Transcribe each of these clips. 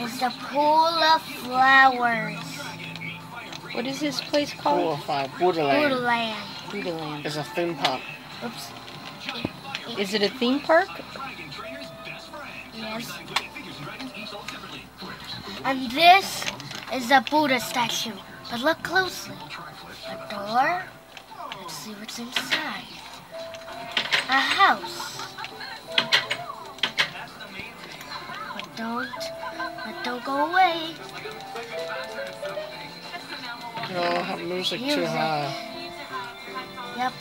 is the pool of flowers. What is this place Four called? or five. Borderland. Borderland. Buddhaland. It's a theme park. Oops. Is it a theme park? Yes. And this is the Buddha statue. But look closely. A door. Let's see what's inside. A house. But don't, but don't go away. No, have music too high. Yep.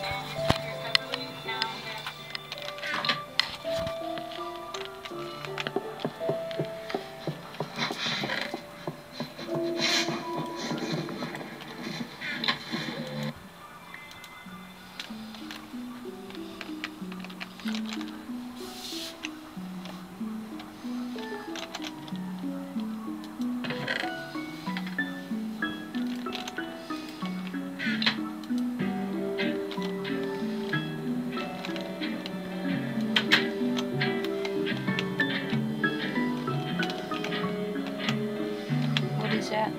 Is that?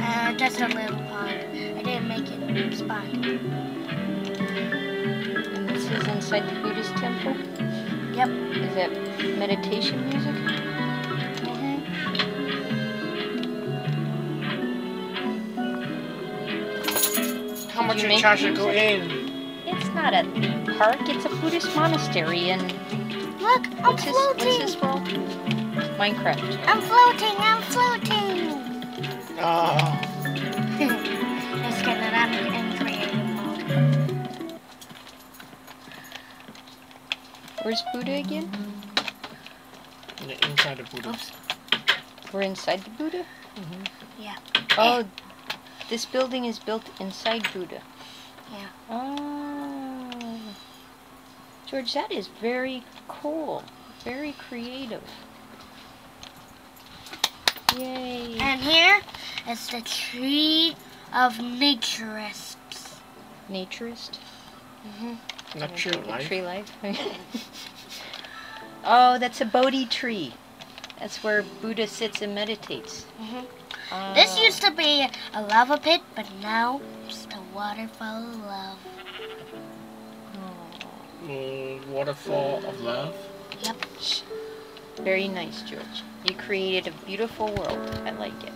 Uh, just a little pond. I didn't make it spot. And this is inside the Buddhist temple? Yep. Is that meditation music? hmm How much You you charge to go in? It's not a theme park, it's a Buddhist monastery and Look, I'm what's this what's this world? Minecraft. I'm floating. I'm floating. Oh, Let's get it out in creative mode. Where's Buddha again? the inside the Buddha. Oops. We're inside the Buddha? Mm-hmm. Yeah. Oh, this building is built inside Buddha. Yeah. Oh. George, that is very cool. Very creative. Yay. And here is the tree of naturists. Naturist. Mm-hmm. Not true life. Tree life. oh, that's a Bodhi tree. That's where Buddha sits and meditates. Mhm. Ah. This used to be a lava pit, but now it's a waterfall of love. Oh, Mm, waterfall of love. Yep. Very nice, George. You created a beautiful world. I like it.